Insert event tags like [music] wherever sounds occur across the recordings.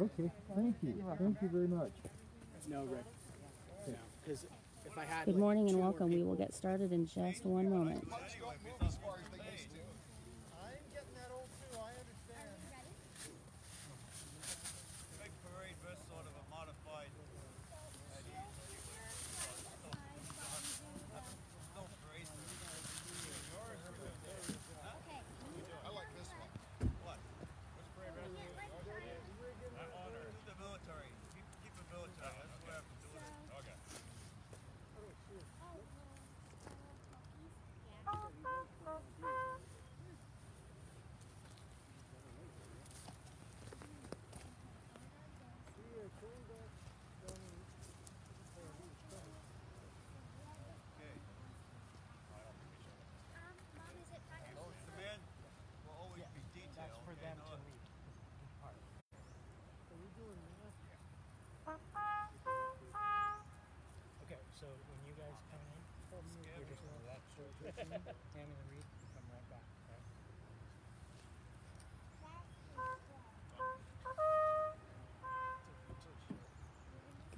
Okay, thank you. Thank you very much. No, Rick. No, if I had. Good like, morning and two more welcome. We will get started in just one moment. Much don't move as far as they used to. I'm getting that old too, I understand. Big parade was sort of a modified Eddie. No parade. I like this one. What? I honor. Do the military. Keep, keep it military. That's what I have to do with it. Okay. Okay. Command will always be detailed. That's for okay? them No- to read. Part. Okay, so when you guys come in, you're just gonna that short hand me the read, and come right back. Okay?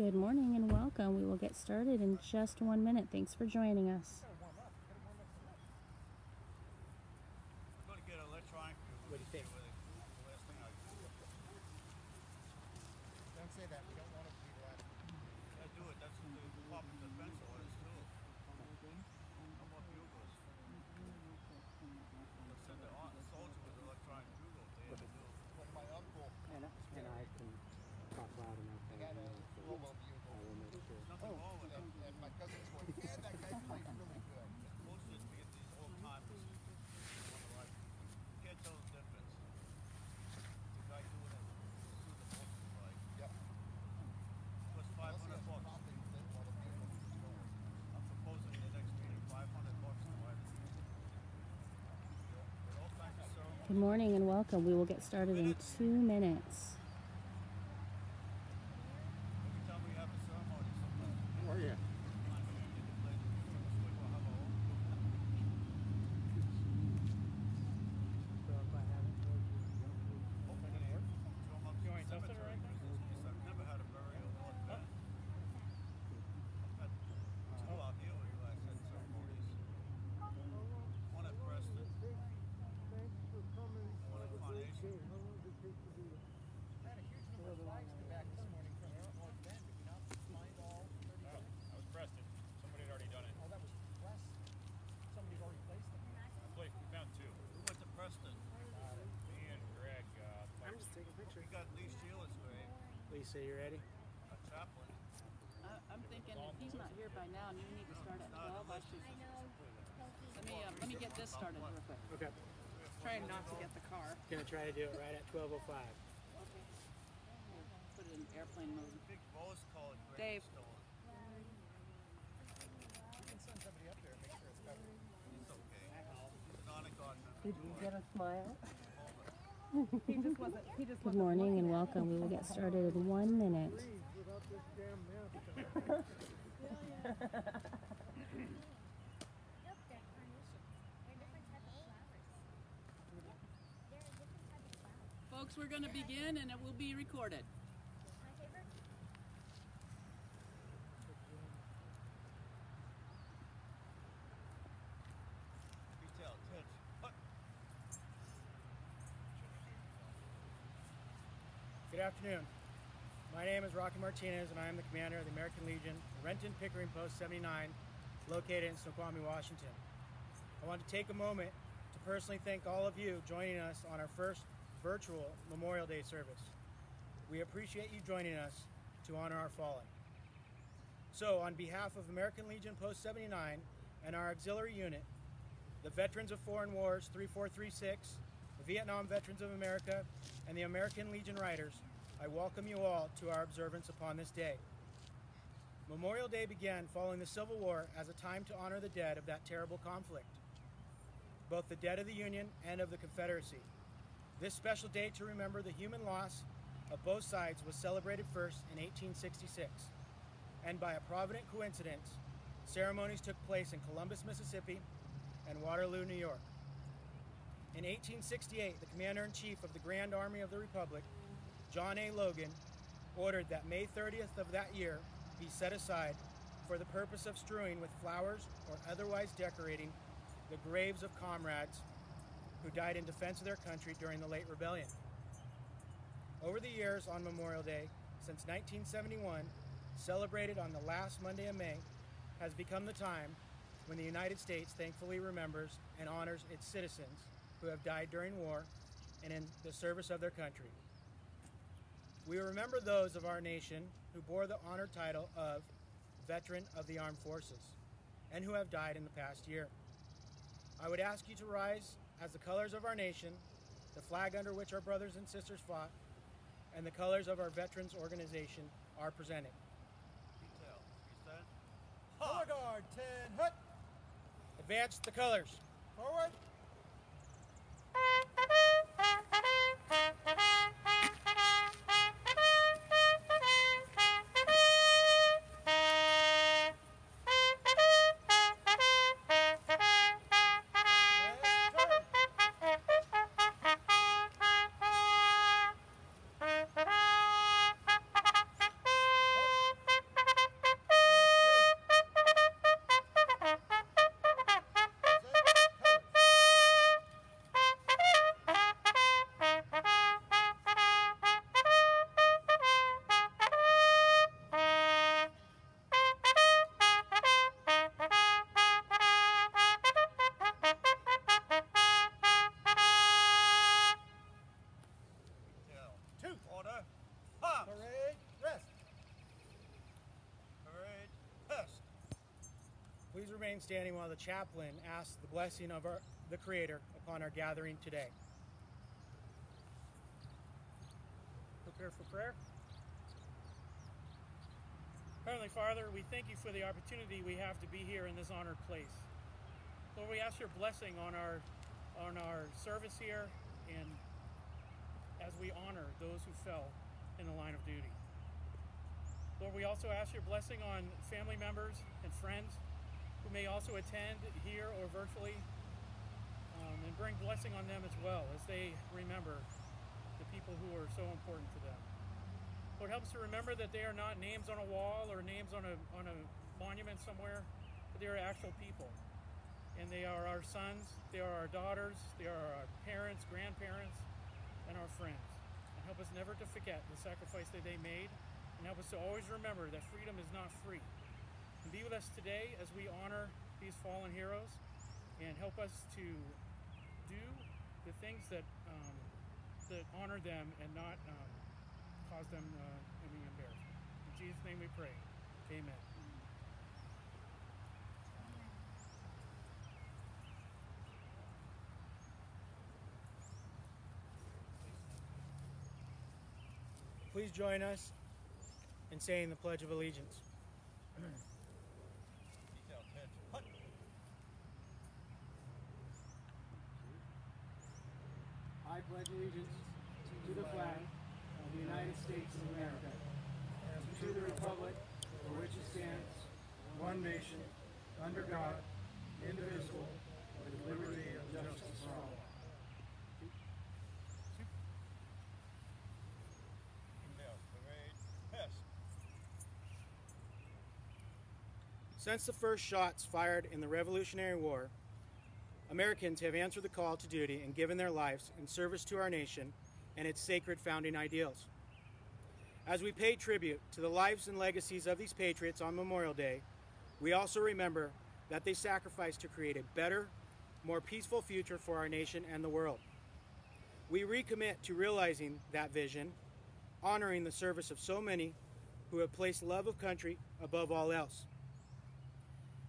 Good morning and welcome. We will get started in just one minute. Thanks for joining us. I'm going to get electronic. What do you think? With it. The last thing I do. Don't say that, we don't want it to be left. I do it. That's what the Department of Defense orders too. No more bugles. They send the ar- soldier with electronic bugle. They have to do. When my uncle And, and I can talk loud enough. had a robo I bugle, will make sure. Nothing wrong with it. and, and my cousin's going, man, that guy plays really good. Most is to get these old timers. Like, you can't tell the difference. The guy doing it through the motions like Yep. plus five Unless he hundred has bucks. confidence that while the bugle is going. I'm proposing the next meeting five hundred bucks to write it. With all kinds of ceremonies. Good morning and welcome. We will get started in two minutes. Every time we have a ceremony, sometimes. Oh, yeah. So if I haven't told you, You ain't nothing right I've never had a burial like that. I've had two out here where you guys had ceremonies. One at Preston. One at Carnation. Had a huge number of flags come back this morning from North Bend, did we not find all thirty? Oh, that was Preston. Somebody had already done it. Oh, that was press, somebody's already placed them. I played, we found two. We went to Preston. Me and Greg. Uh, I'm played- just taking a picture. We got Lee Sheila's grave, Lisa, you're ready? a chaplain. I- I'm thinking if he's not here by now and you need to start at 12, I should. Let me, uh, let me get this started real quick. Okay. Trying not to get the car. Gonna try to do it right at 12:05. Put it in airplane mode. Big rose colored. Dave. We can send somebody up there and make sure it's covered. It's okay. It's not a. Did you get a smile? he just wasn't. He just Good morning and welcome. We will get started in one minute. Folks, we're going to begin and it will be recorded. My favorite? Retail touch. What? Good afternoon. My name is Rocky Martinez, and I am the commander of the American Legion, Renton Pickering Post 79, located in Snoqualmie, Washington. I want to take a moment to personally thank all of you joining us on our first virtual Memorial Day service. We appreciate you joining us to honor our fallen. So, on behalf of American Legion Post 79 and our auxiliary unit, the Veterans of Foreign Wars 3436, the Vietnam Veterans of America, and the American Legion Riders, I welcome you all to our observance upon this day. Memorial Day began following the Civil War as a time to honor the dead of that terrible conflict, both the dead of the Union and of the Confederacy. This special day to remember the human loss of both sides was celebrated first in 1866, and by a provident coincidence, ceremonies took place in Columbus, Mississippi, and Waterloo, New York. In 1868, the Commander in Chief of the Grand Army of the Republic, John A. Logan, ordered that May 30th of that year be set aside for the purpose of strewing with flowers or otherwise decorating the graves of comrades who died in defense of their country during the late rebellion. Over the years on Memorial Day, since 1971, celebrated on the last Monday of May, has become the time when the United States thankfully remembers and honors its citizens who have died during war and in the service of their country. We remember those of our nation who bore the honored title of Veteran of the Armed Forces and who have died in the past year. I would ask you to rise as the colors of our nation, the flag under which our brothers and sisters fought, and the colors of our veterans organization are presented. Detail. You said? Color guard, 10, hut, Advance the colors. forward. Remain standing while the chaplain asks the blessing of our, the Creator upon our gathering today. Prepare for prayer. Heavenly Father, we thank you for the opportunity we have to be here in this honored place. Lord, we ask your blessing on our on our service here and as we honor those who fell in the line of duty. Lord, we also ask your blessing on family members and friends may also attend here or virtually um, and bring blessing on them as well as they remember the people who are so important to them. Lord, help us to remember that they are not names on a wall or names on a, on a monument somewhere, but they are actual people. And they are our sons, they are our daughters, they are our parents, grandparents, and our friends. And help us never to forget the sacrifice that they made, and help us to always remember that freedom is not free. Be with us today as we honor these fallen heroes, and help us to do the things that um, that honor them and not um, cause them uh, any embarrassment. In Jesus' name we pray. Amen. Please join us in saying the Pledge of Allegiance. [clears throat] Detail. Attention. Hut. I pledge allegiance to the flag of the United States of America and to the republic for which it stands, one nation, under God, indivisible, with liberty and justice for all. Since the first shots fired in the Revolutionary War, Americans have answered the call to duty and given their lives in service to our nation and its sacred founding ideals. As we pay tribute to the lives and legacies of these patriots on Memorial Day, we also remember that they sacrificed to create a better, more peaceful future for our nation and the world. We recommit to realizing that vision, honoring the service of so many who have placed love of country above all else.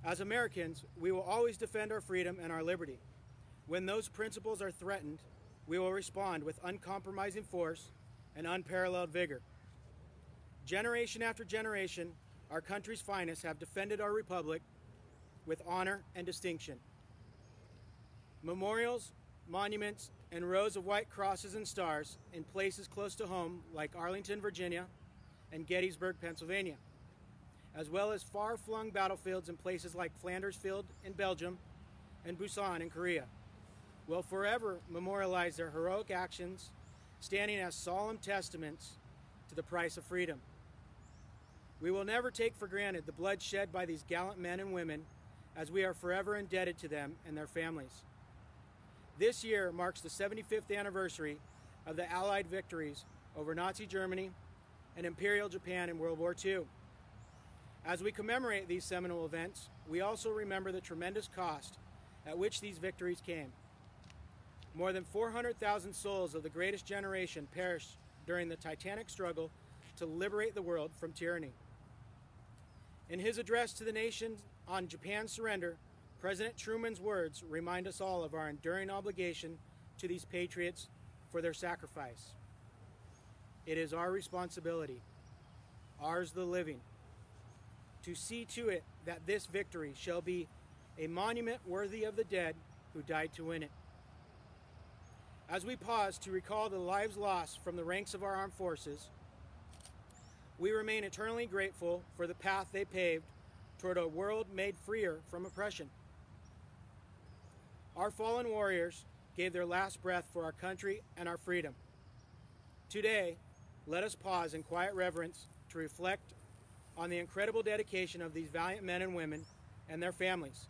As Americans, we will always defend our freedom and our liberty. When those principles are threatened, we will respond with uncompromising force and unparalleled vigor. Generation after generation, our country's finest have defended our republic with honor and distinction. Memorials, monuments, and rows of white crosses and stars in places close to home like Arlington, Virginia, and Gettysburg, Pennsylvania as well as far flung battlefields in places like Flanders Field in Belgium and Busan in Korea, will forever memorialize their heroic actions standing as solemn testaments to the price of freedom. We will never take for granted the blood shed by these gallant men and women, as we are forever indebted to them and their families. This year marks the 75th anniversary of the Allied victories over Nazi Germany and Imperial Japan in World War II. As we commemorate these seminal events, we also remember the tremendous cost at which these victories came. More than 400,000 souls of the greatest generation perished during the titanic struggle to liberate the world from tyranny. In his address to the nation on Japan's surrender, President Truman's words remind us all of our enduring obligation to these patriots for their sacrifice. It is our responsibility, ours the living, to see to it that this victory shall be a monument worthy of the dead who died to win it. As we pause to recall the lives lost from the ranks of our armed forces, we remain eternally grateful for the path they paved toward a world made freer from oppression. Our fallen warriors gave their last breath for our country and our freedom. Today, let us pause in quiet reverence to reflect on the incredible dedication of these valiant men and women and their families,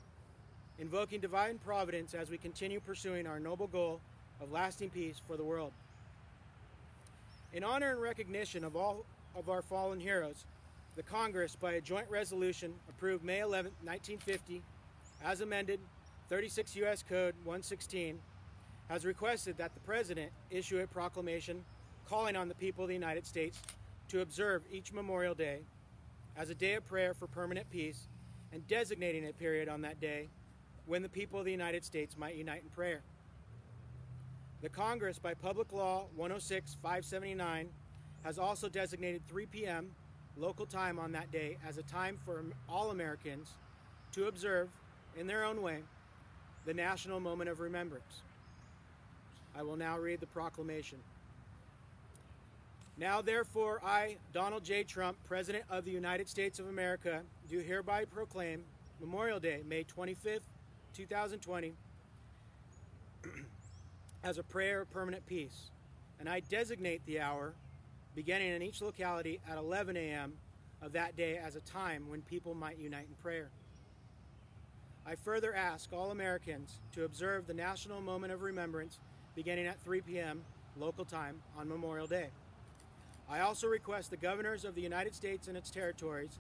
invoking divine providence as we continue pursuing our noble goal of lasting peace for the world. In honor and recognition of all of our fallen heroes, the Congress, by a joint resolution, approved May 11, 1950, as amended, 36 U.S. Code 116, has requested that the President issue a proclamation calling on the people of the United States to observe each Memorial Day as a day of prayer for permanent peace and designating a period on that day when the people of the United States might unite in prayer. The Congress, by Public Law 106 579, has also designated 3 p.m. local time on that day as a time for all Americans to observe, in their own way, the national moment of remembrance. I will now read the proclamation. Now, therefore, I, Donald J. Trump, President of the United States of America, do hereby proclaim Memorial Day, May 25th, 2020, [clears throat] as a prayer of permanent peace. And I designate the hour, beginning in each locality at 11 a.m. of that day, as a time when people might unite in prayer. I further ask all Americans to observe the national moment of remembrance beginning at 3 p.m. local time on Memorial Day. I also request the governors of the United States and its territories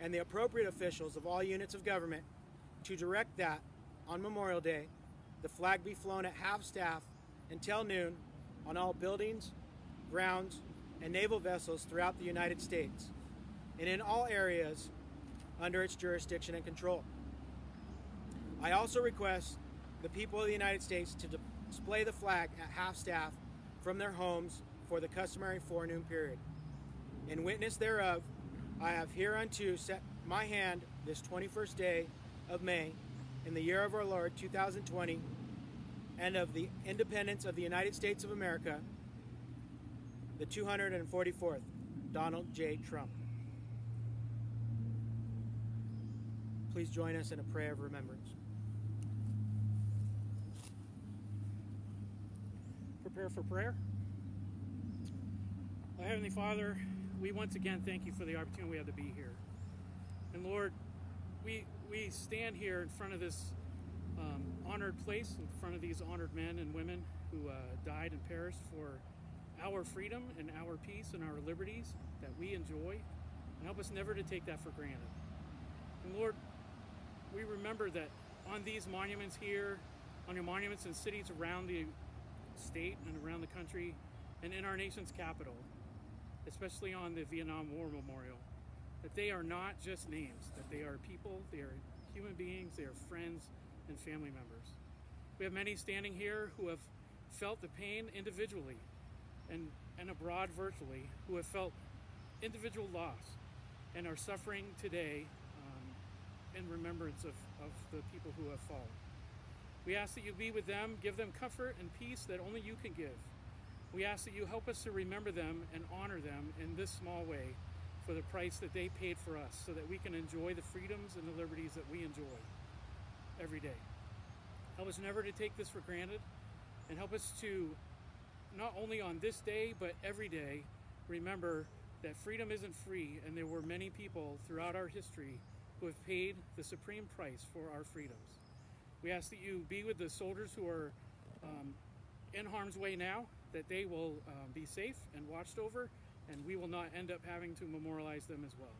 and the appropriate officials of all units of government to direct that on Memorial Day the flag be flown at half staff until noon on all buildings, grounds, and naval vessels throughout the United States and in all areas under its jurisdiction and control. I also request the people of the United States to display the flag at half staff from their homes for the customary forenoon period. In witness thereof, I have hereunto set my hand this 21st day of May in the year of our Lord 2020 and of the independence of the United States of America, the 244th, Donald J. Trump. Please join us in a prayer of remembrance. Prepare for prayer. Heavenly Father, we once again thank you for the opportunity we have to be here. And Lord, we we stand here in front of this um, honored place, in front of these honored men and women who uh, died and perished for our freedom and our peace and our liberties that we enjoy, and help us never to take that for granted. And Lord, we remember that on these monuments here, on your monuments in cities around the state and around the country, and in our nation's capital, especially on the Vietnam War Memorial, that they are not just names, that they are people, they are human beings, they are friends and family members. We have many standing here who have felt the pain individually and, and abroad virtually, who have felt individual loss and are suffering today um, in remembrance of, of the people who have fallen. We ask that you be with them, give them comfort and peace that only you can give. We ask that you help us to remember them and honor them in this small way for the price that they paid for us so that we can enjoy the freedoms and the liberties that we enjoy every day. Help us never to take this for granted and help us to not only on this day, but every day, remember that freedom isn't free, and there were many people throughout our history who have paid the supreme price for our freedoms. We ask that you be with the soldiers who are um, in harm's way now, that they will um, be safe and watched over, and we will not end up having to memorialize them as well.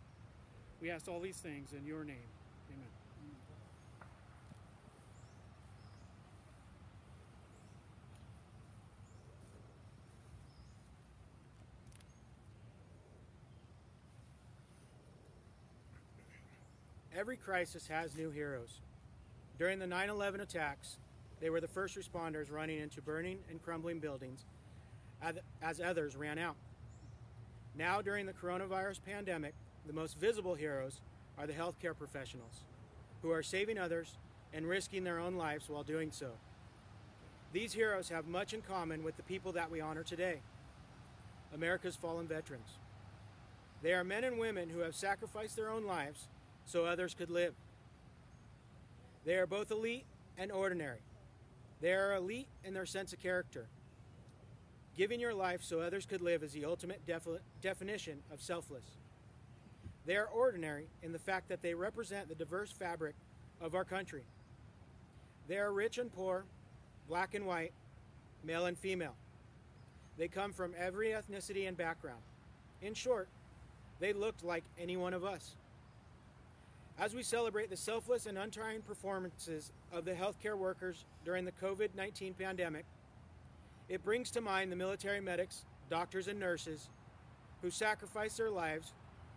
We ask all these things in your name. Amen. Every crisis has new heroes. During the 9 11 attacks, they were the first responders running into burning and crumbling buildings as others ran out. Now, during the coronavirus pandemic, the most visible heroes are the healthcare professionals who are saving others and risking their own lives while doing so. These heroes have much in common with the people that we honor today America's fallen veterans. They are men and women who have sacrificed their own lives so others could live. They are both elite and ordinary. They are elite in their sense of character. Giving your life so others could live is the ultimate defi- definition of selfless. They are ordinary in the fact that they represent the diverse fabric of our country. They are rich and poor, black and white, male and female. They come from every ethnicity and background. In short, they looked like any one of us. As we celebrate the selfless and untiring performances of the healthcare workers during the COVID 19 pandemic, it brings to mind the military medics, doctors, and nurses who sacrificed their lives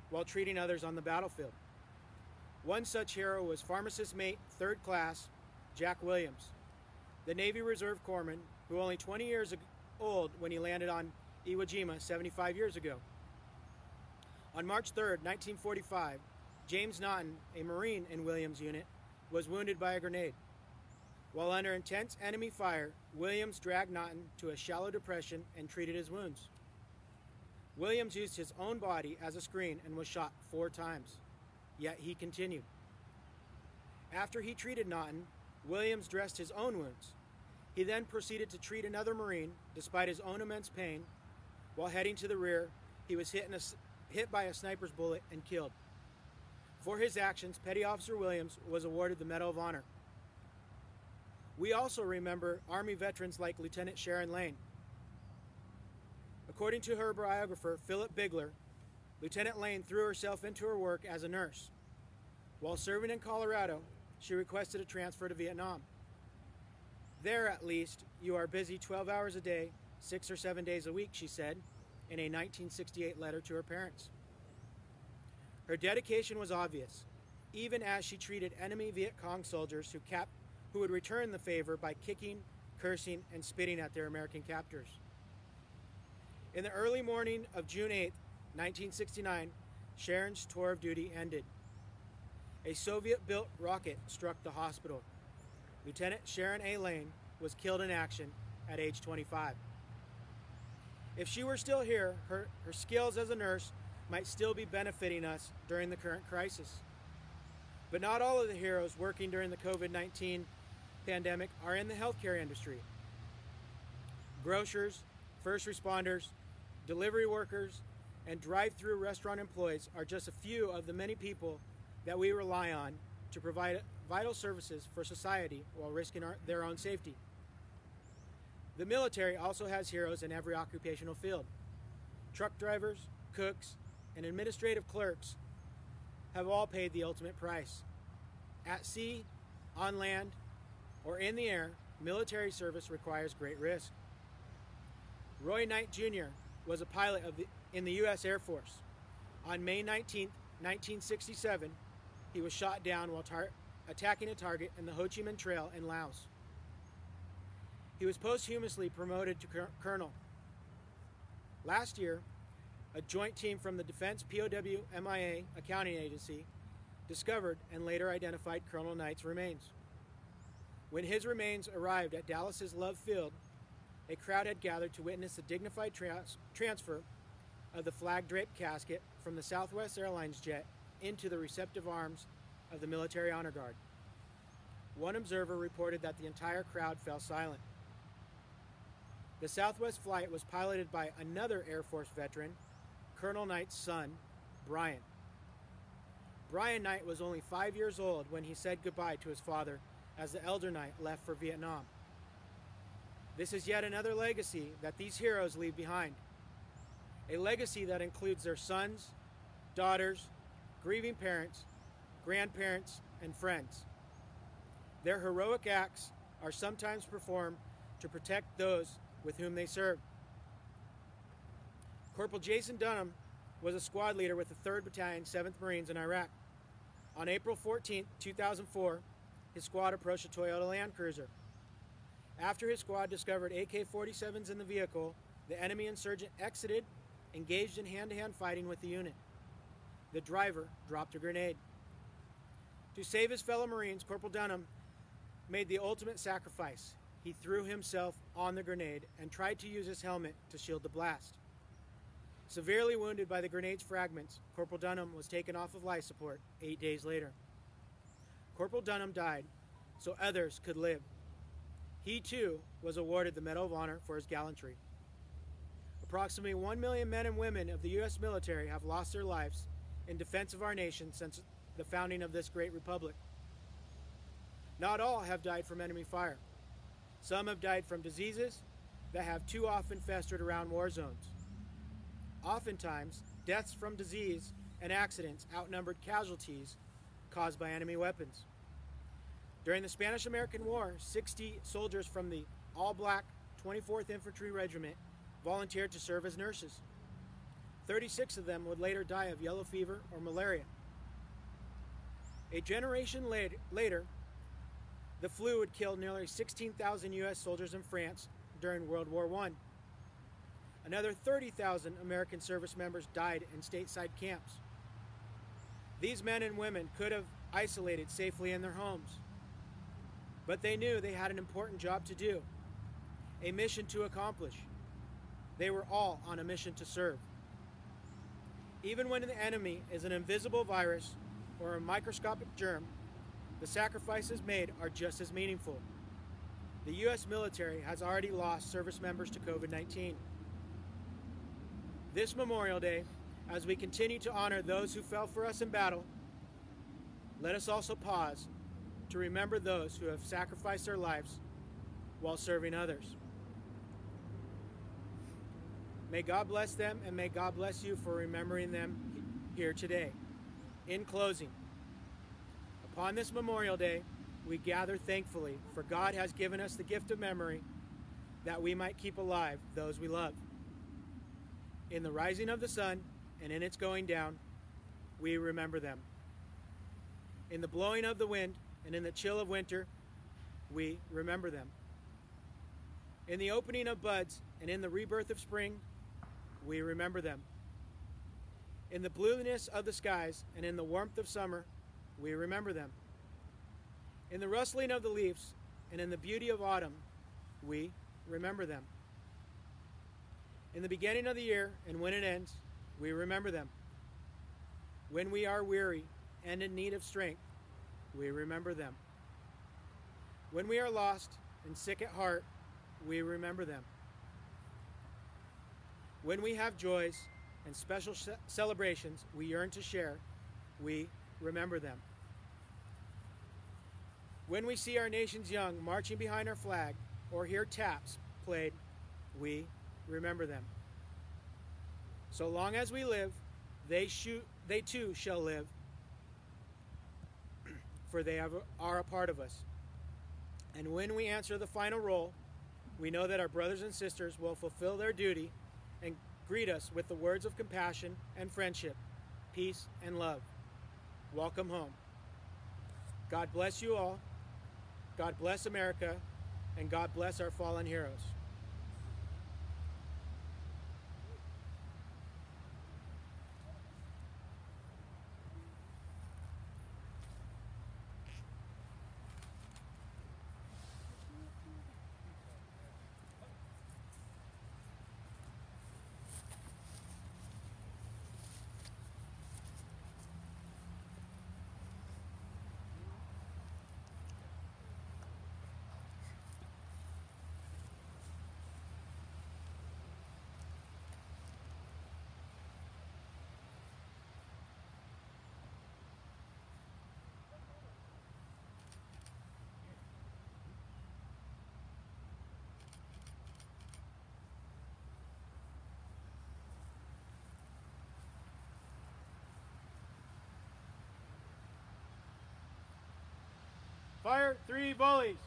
while treating others on the battlefield. One such hero was pharmacist mate, third class, Jack Williams, the Navy Reserve Corpsman who was only 20 years old when he landed on Iwo Jima 75 years ago. On March 3, 1945, James Naughton, a Marine in Williams' unit, was wounded by a grenade. While under intense enemy fire, Williams dragged Naughton to a shallow depression and treated his wounds. Williams used his own body as a screen and was shot four times, yet he continued. After he treated Naughton, Williams dressed his own wounds. He then proceeded to treat another Marine, despite his own immense pain. While heading to the rear, he was hit, a hit by a sniper's bullet and killed. For his actions, Petty Officer Williams was awarded the Medal of Honor. We also remember Army veterans like Lieutenant Sharon Lane. According to her biographer, Philip Bigler, Lieutenant Lane threw herself into her work as a nurse. While serving in Colorado, she requested a transfer to Vietnam. There, at least, you are busy 12 hours a day, six or seven days a week, she said in a 1968 letter to her parents. Her dedication was obvious, even as she treated enemy Viet Cong soldiers who, cap- who would return the favor by kicking, cursing, and spitting at their American captors. In the early morning of June 8, 1969, Sharon's tour of duty ended. A Soviet built rocket struck the hospital. Lieutenant Sharon A. Lane was killed in action at age 25. If she were still here, her, her skills as a nurse might still be benefiting us during the current crisis. But not all of the heroes working during the COVID 19 pandemic are in the healthcare industry. Grocers, first responders, delivery workers, and drive through restaurant employees are just a few of the many people that we rely on to provide vital services for society while risking our, their own safety. The military also has heroes in every occupational field. Truck drivers, cooks, and administrative clerks have all paid the ultimate price. At sea, on land, or in the air, military service requires great risk. Roy Knight Jr. was a pilot of the, in the U.S. Air Force. On May 19, 1967, he was shot down while tar- attacking a target in the Ho Chi Minh Trail in Laos. He was posthumously promoted to cur- colonel. Last year, a joint team from the Defense POW MIA accounting agency discovered and later identified Colonel Knight's remains. When his remains arrived at Dallas's Love Field, a crowd had gathered to witness the dignified trans- transfer of the flag draped casket from the Southwest Airlines jet into the receptive arms of the Military Honor Guard. One observer reported that the entire crowd fell silent. The Southwest flight was piloted by another Air Force veteran, Colonel Knight's son, Brian. Brian Knight was only five years old when he said goodbye to his father as the elder Knight left for Vietnam. This is yet another legacy that these heroes leave behind. A legacy that includes their sons, daughters, grieving parents, grandparents, and friends. Their heroic acts are sometimes performed to protect those with whom they serve. Corporal Jason Dunham was a squad leader with the 3rd Battalion, 7th Marines in Iraq. On April 14, 2004, his squad approached a Toyota Land Cruiser. After his squad discovered AK 47s in the vehicle, the enemy insurgent exited, engaged in hand to hand fighting with the unit. The driver dropped a grenade. To save his fellow Marines, Corporal Dunham made the ultimate sacrifice. He threw himself on the grenade and tried to use his helmet to shield the blast. Severely wounded by the grenade's fragments, Corporal Dunham was taken off of life support eight days later. Corporal Dunham died so others could live. He too was awarded the Medal of Honor for his gallantry. Approximately 1 million men and women of the U.S. military have lost their lives in defense of our nation since the founding of this great republic. Not all have died from enemy fire. Some have died from diseases that have too often festered around war zones. Oftentimes, deaths from disease and accidents outnumbered casualties caused by enemy weapons. During the Spanish American War, 60 soldiers from the all black 24th Infantry Regiment volunteered to serve as nurses. 36 of them would later die of yellow fever or malaria. A generation later, the flu would kill nearly 16,000 U.S. soldiers in France during World War I. Another 30,000 American service members died in stateside camps. These men and women could have isolated safely in their homes, but they knew they had an important job to do, a mission to accomplish. They were all on a mission to serve. Even when the enemy is an invisible virus or a microscopic germ, the sacrifices made are just as meaningful. The U.S. military has already lost service members to COVID 19. This Memorial Day, as we continue to honor those who fell for us in battle, let us also pause to remember those who have sacrificed their lives while serving others. May God bless them and may God bless you for remembering them here today. In closing, upon this Memorial Day, we gather thankfully, for God has given us the gift of memory that we might keep alive those we love. In the rising of the sun and in its going down, we remember them. In the blowing of the wind and in the chill of winter, we remember them. In the opening of buds and in the rebirth of spring, we remember them. In the blueness of the skies and in the warmth of summer, we remember them. In the rustling of the leaves and in the beauty of autumn, we remember them. In the beginning of the year and when it ends, we remember them. When we are weary and in need of strength, we remember them. When we are lost and sick at heart, we remember them. When we have joys and special celebrations we yearn to share, we remember them. When we see our nation's young marching behind our flag or hear taps played, we remember them. So long as we live, they, shoot, they too shall live, [clears throat] for they have, are a part of us. And when we answer the final roll, we know that our brothers and sisters will fulfill their duty and greet us with the words of compassion and friendship, peace and love. Welcome home. God bless you all. God bless America. And God bless our fallen heroes. Fire three volleys.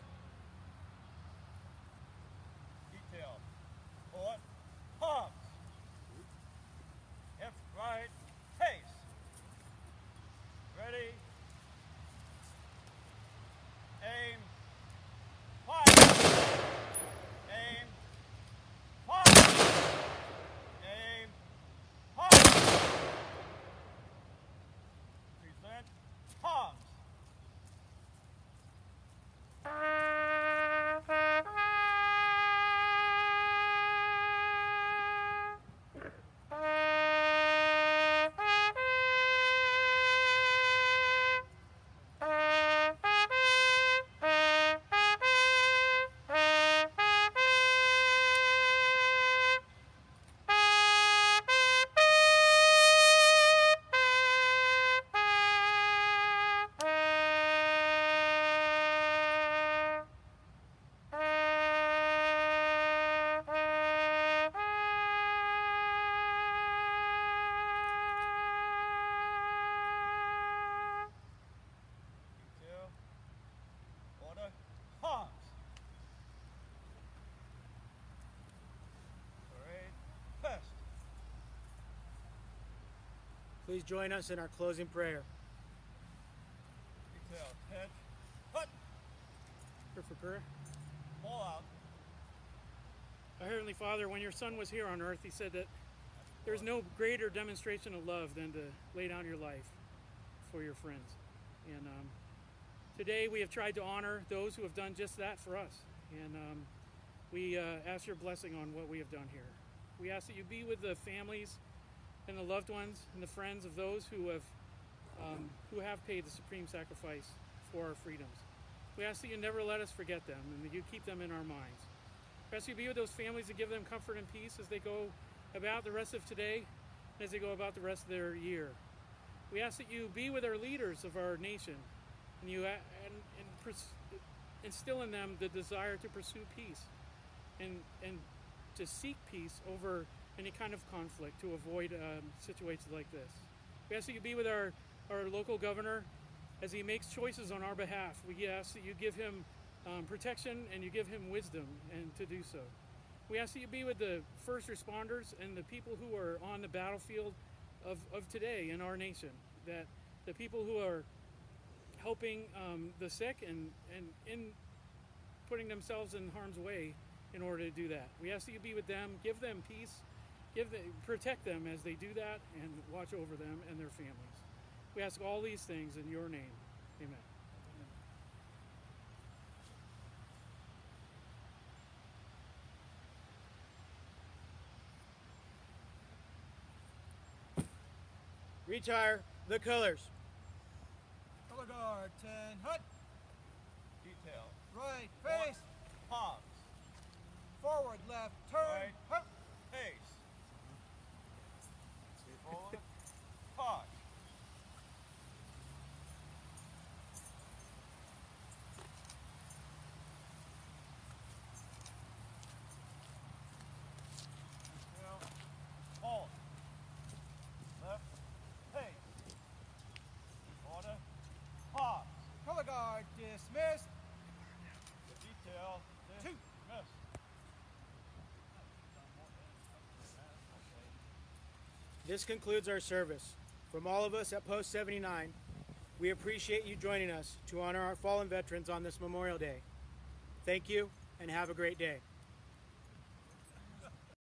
Please join us in our closing prayer. Detail. Head. Hut. Here for prayer. Out. Our Heavenly Father, when your Son was here on earth, he said that there's no greater demonstration of love than to lay down your life for your friends. And um, today we have tried to honor those who have done just that for us. And um, we uh, ask your blessing on what we have done here. We ask that you be with the families and the loved ones and the friends of those who have um, who have paid the supreme sacrifice for our freedoms. We ask that you never let us forget them and that you keep them in our minds. We ask you be with those families and give them comfort and peace as they go about the rest of today and as they go about the rest of their year. We ask that you be with our leaders of our nation and you and, and instill in them the desire to pursue peace and, and to seek peace over any kind of conflict to avoid um, situations like this. We ask that you be with our, our local governor as he makes choices on our behalf. We ask that you give him um, protection and you give him wisdom and to do so. We ask that you be with the first responders and the people who are on the battlefield of, of today in our nation. That the people who are helping um, the sick and, and in putting themselves in harm's way in order to do that. We ask that you be with them, give them peace, give them, protect them as they do that, and watch over them and their families. We ask all these things in your name. Amen. Retire the colors. Color guard, 10, hut. Detail. Right, face. Palms. Forward, left, turn, Right. hut. Pace. Forward. Park. Detail. Hold. Left. Pace. Order. Pause. Color guard, dismissed. Detail. Two. Miss. This concludes our service. From all of us at Post 79, we appreciate you joining us to honor our fallen veterans on this Memorial Day. Thank you and have a great day.